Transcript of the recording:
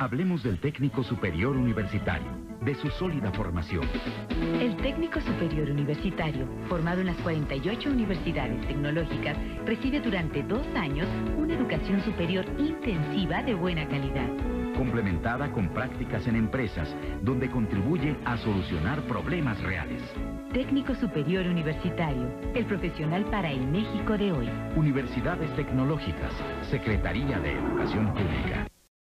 Hablemos del técnico superior universitario, de su sólida formación. El técnico superior universitario, formado en las 48 universidades tecnológicas, recibe durante dos años una educación superior intensiva de buena calidad. Complementada con prácticas en empresas, donde contribuye a solucionar problemas reales. Técnico superior universitario, el profesional para el México de hoy. Universidades Tecnológicas, Secretaría de Educación Pública.